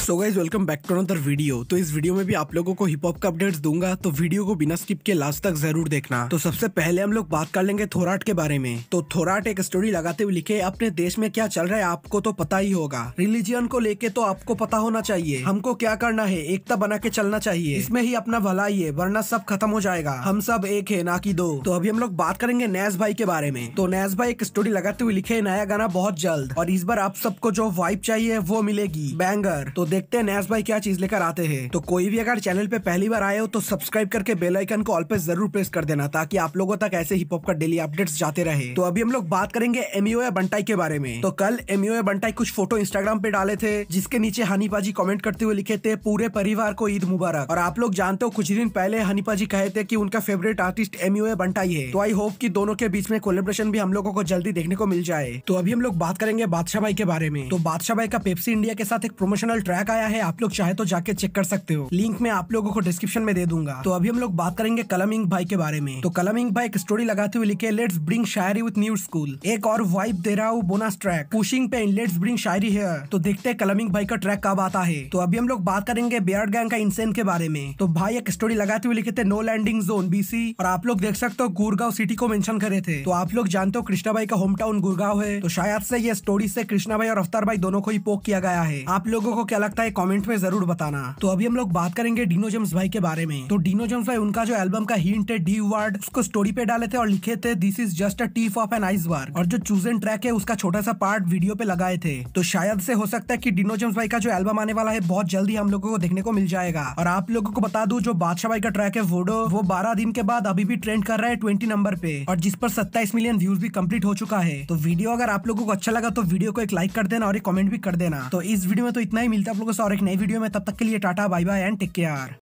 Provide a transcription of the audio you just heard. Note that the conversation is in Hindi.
So guys welcome back to another video तो इस वीडियो में भी आप लोगों को हिप हॉप का अपडेट्स दूँगा तो वीडियो को बिना स्किप के लास्ट तक ज़रूर देखना। तो सबसे पहले हम लोग बात कर लेंगे थोराट के बारे में। तो थोराट एक स्टोरी लगाते हुए लिखे, अपने देश में क्या चल रहा है, आपको तो पता ही होगा। रिलीजियन को लेके तो आपको पता होना चाहिए। हमको क्या करना है, एकता बना के चलना चाहिए। इसमें ही अपना भलाई है वरना सब खत्म हो जाएगा। हम सब एक है, ना की दो। तो अभी हम लोग बात करेंगे नैस भाई के बारे में। तो नैस भाई एक स्टोरी लगाते हुए लिखे, नया गाना बहुत जल्द। और इस बार आप सबको जो वाइब चाहिए, वो मिलेगी। बैंगर तो देखते हैं नैस भाई क्या चीज़ लेकर आते हैं। तो कोई भी अगर चैनल पे पहली बार आए हो तो सब्सक्राइब करके बेल आइकन को ऑल पे ज़रूर प्रेस कर देना, ताकि आप लोगों तक ऐसे हिप हॉप का डेली अपडेट्स जाते रहे। तो अभी हम लोग बात करेंगे एमयू या बंटाई के बारे में। तो कल एमयू या बंटाई कुछ फ़ोटो इंस्टाग्राम पे डाले थे, जिसके नीचे हनीपाजी कमेंट करते हुए लिखे थे, पूरे परिवार को ईद मुबारक। और आप लोग जानते हो, कुछ दिन पहले हनीपाजी कहे थे की उनका फेवरेट आर्टिस्ट एमयू या बंटाई है। तो आई होप की दोनों के बीच में कोलेब्रेशन भी हम लोगों को जल्दी देखने को मिल जाए। तो अभी हम लोग बात करेंगे बादशाह भाई के बारे में। तो बादशाह भाई का पेप्सी इंडिया के साथ एक प्रोमोशनल ट्रैक आया है, आप लोग चाहे तो जाके चेक कर सकते हो। लिंक मैं आप लोगों को डिस्क्रिप्शन में दे दूँगा। तो अभी हम लोग बात करेंगे कलम इंक भाई के बारे में। तो कलम इंक भाई एक स्टोरी लगाते हुए लिखे let's bring shayari with new school एक और वाइब दे रहा हूँ बोनस ट्रैक पुशिंग पे लेट्स ब्रिंग शायरी है तो देखते हैं कलम इंक भाई का ट्रैक कब आता है। तो अभी हम लोग बात करेंगे बियर्ड गैंग का इंसेंट के बारे में। तो भाई एक स्टोरी लगाते हुए लिखे थे नो लैंडिंग जोन बीसी और आप लोग देख सकते हो गुरगांव सिटी को मेंशन करे थे। तो आप लोग जानते हो कृष्णा भाई का होम टाउन गुरगांव है। तो शायद से ये स्टोरी से कृष्णा भाई और अफ्तार भाई दोनों को ही पोक किया गया है। आप लोगों को क्या लगता है कमेंट में ज़रूर बताना। तो अभी हम लोग बात करेंगे डीनो जेम्स भाई के बारे में। तो डीनो जेम्स भाई, उनका जो एल्बम का हिंट है डी वर्ड उसको स्टोरी पे डाले थे और लिखे थे this is just a tip of an iceberg और जो चूजन ट्रैक है, उसका छोटा सा पार्ट वीडियो पे लगाए थे। तो शायद से हो सकता है की डीनो जेम्स भाई का जो एल्बम आने वाला है, बहुत जल्दी हम लोगों को देखने को मिल जाएगा। और आप लोगों को बता दू, जो बादशाह भाई का ट्रैक है वोडो वो बारह दिन के बाद अभी भी ट्रेंड कर रहा है ट्वेंटी नंबर पे। और जिस पर सत्ताईस मिलियन व्यूज़ भी कंप्लीट हो चुका है। तो वीडियो अगर आप लोगों को अच्छा लगा तो वीडियो को एक लाइक कर देना और एक कमेंट भी कर देना। तो इस वीडियो में तो इतना ही, मिलता है लोगों से और एक नई वीडियो में, तब तक के लिए tata bye bye and take care.